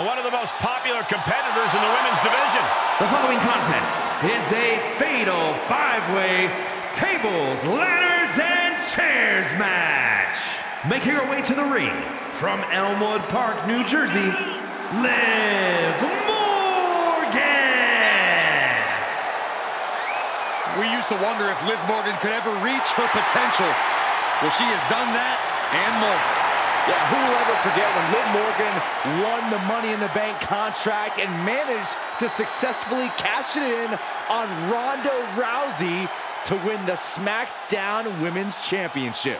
one of the most popular competitors in the women's division. The following contest is a fatal five-way tables, ladders, and chairs match. Making her way to the ring from Elmwood Park, New Jersey, Liv Morgan. We used to wonder if Liv Morgan could ever reach her potential. Well, she has done that and more. Yeah, who will ever forget when Liv Morgan won the Money in the Bank contract and managed to successfully cash it in on Ronda Rousey to win the SmackDown Women's Championship.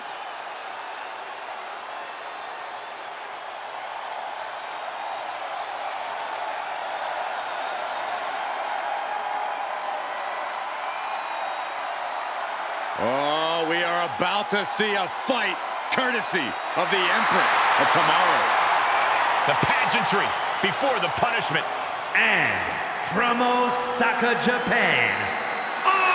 Oh, we are about to see a fight courtesy of the Empress of Tomorrow. The pageantry before the punishment. And from Osaka, Japan, Asuka!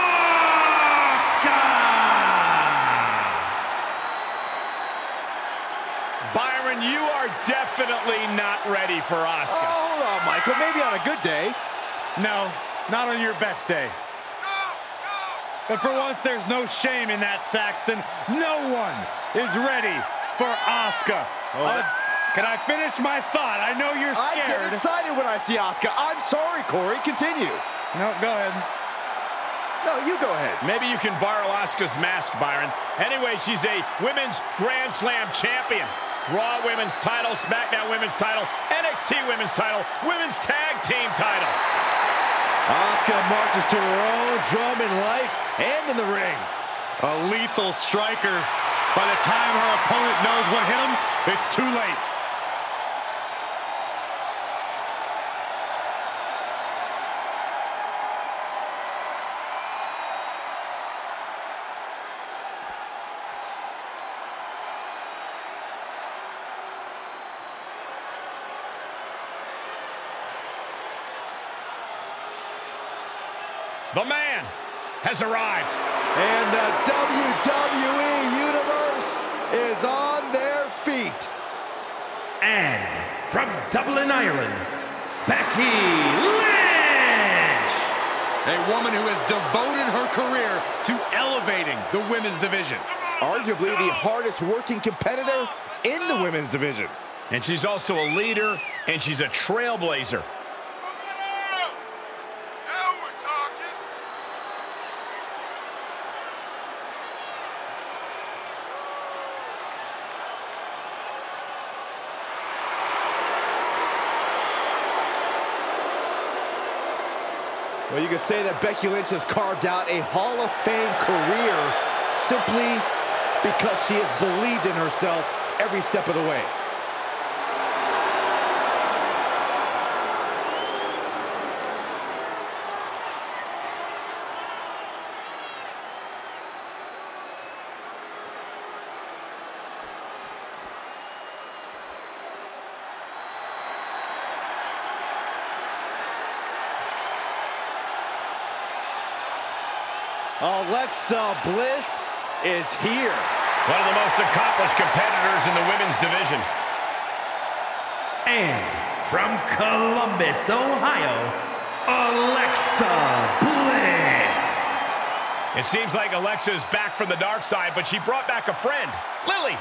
Byron, you are definitely not ready for Asuka. Oh, hold on, Michael. Maybe on a good day. No, not on your best day. But for once, there's no shame in that, Saxton. No one is ready for Asuka. Oh. Uh, can I finish my thought? I know you're scared. I get excited when I see Asuka. I'm sorry, Corey. Continue. No, go ahead. No, you go ahead. Maybe you can borrow Asuka's mask, Byron. Anyway, she's a women's Grand Slam champion. Raw women's title, SmackDown women's title, NXT women's title, women's tag team title. Asuka marches to her own drum in life and in the ring. A lethal striker. By the time her opponent knows what hit him, it's too late. The man has arrived. And the WWE Universe is on their feet. And from Dublin, Ireland, Becky Lynch! A woman who has devoted her career to elevating the women's division. Arguably the hardest working competitor in the women's division. And she's also a leader, and she's a trailblazer. Well, you could say that Becky Lynch has carved out a Hall of Fame career simply because she has believed in herself every step of the way. Alexa Bliss is here. One of the most accomplished competitors in the women's division. And from Columbus, Ohio, Alexa Bliss! It seems like Alexa is back from the dark side, but she brought back a friend, Lily.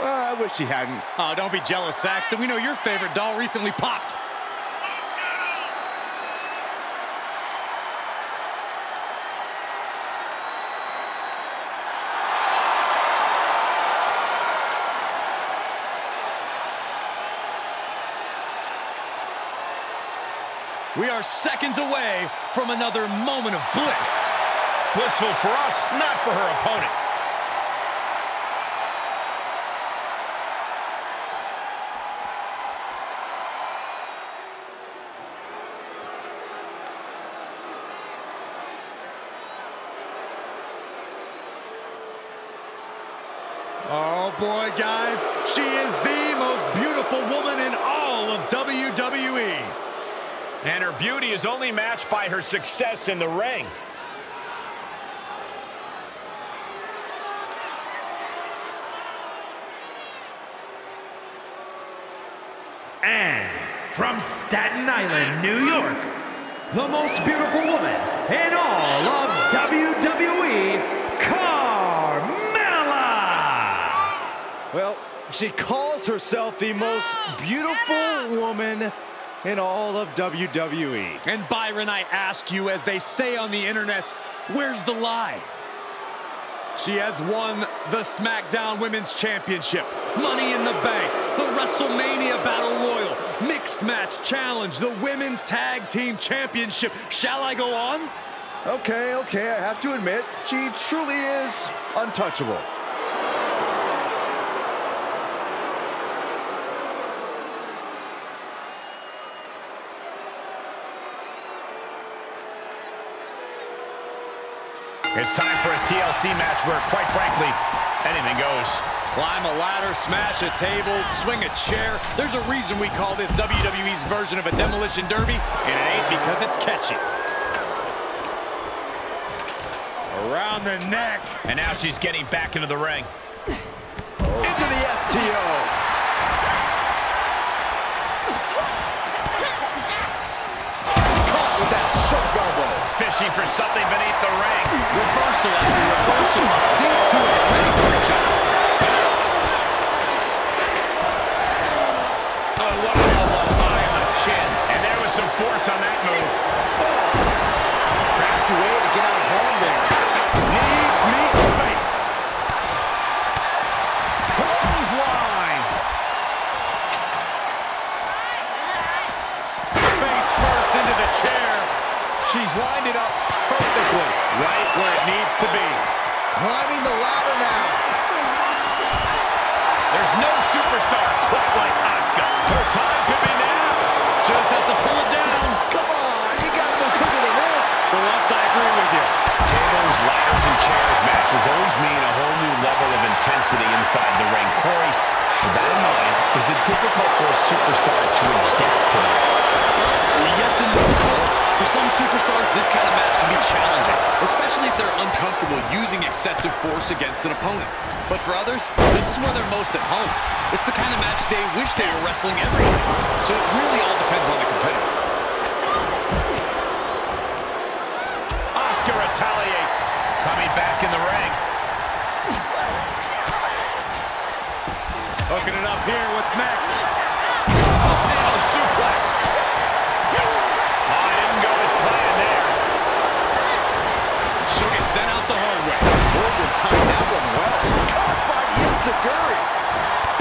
Uh, I wish she hadn't. Oh, don't be jealous, Saxton. We know your favorite doll recently popped. We are seconds away from another moment of bliss. Blissful for us, not for her opponent. Oh boy, guys, she is the most beautiful woman in all of WWE. And her beauty is only matched by her success in the ring. And from Staten Island, New York, the most beautiful woman in all of WWE, Carmella! Well, she calls herself the most oh, beautiful woman in all of WWE. And Byron, I ask you, as they say on the internet, where's the lie? She has won the SmackDown Women's Championship, Money in the Bank, the WrestleMania Battle Royal, Mixed Match Challenge, the Women's Tag Team Championship. Shall I go on? Okay, okay, I have to admit, she truly is untouchable. It's time for a TLC match where, quite frankly, anything goes. Climb a ladder, smash a table, swing a chair. There's a reason we call this WWE's version of a demolition derby, and it ain't because it's catchy. Around the neck. And now she's getting back into the ring. Into the STO. Fishing for something beneath the ring. Reversal after reversal. These two are ready for each other. Oh, what a elbow high on the chin. And there was some force on that move. She's lined it up perfectly. Right where it needs to be. Climbing the ladder now. There's no superstar quite like Asuka. Her time could be now. Just has to pull it down. Come on, you gotta go quicker than this. For once, I agree with you. Tables, ladders, and chairs matches always mean a whole new level of intensity inside the ring. Corey, with that in mind, is it difficult for a superstar to adapt to that? Yes and no. For some superstars, this kind of match can be challenging, especially if they're uncomfortable using excessive force against an opponent. But for others, this is where they're most at home. It's the kind of match they wish they were wrestling every. So it really all depends on the competitor. Asuka retaliates. Coming back in the ring. Hooking it up here. What's next? Nail suplex. Oh, it didn't go as planned there. She'll get sent out the hard way. Morgan timed that one well. Caught by Enziguri.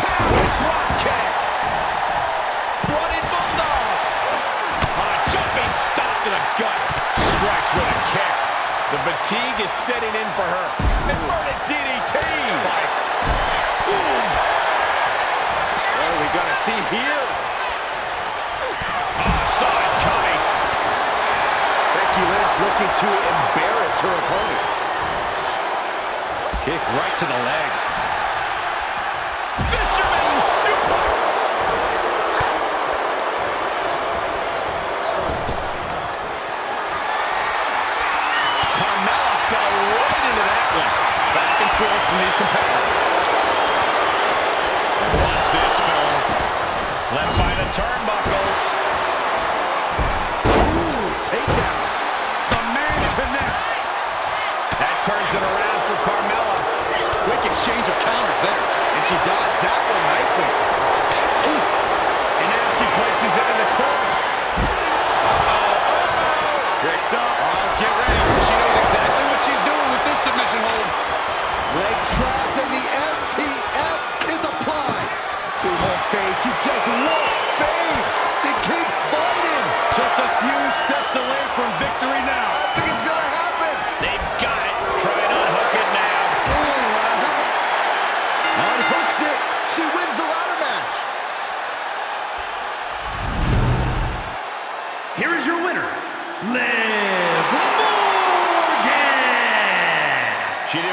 Power drop kick. Running bulldog. On a jumping stop to the gut. Strikes with a kick. The fatigue is setting in for her. Inverted DDT. Boom. What are we going to see here? Oh, saw it coming. Becky Lynch looking to embarrass her opponent. Kick right to the leg. Forth from these competitors. Watch this, fellas. Left by the turnbuckles.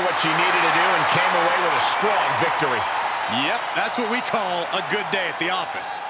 What she needed to do and came away with a strong victory. Yep, that's what we call a good day at the office.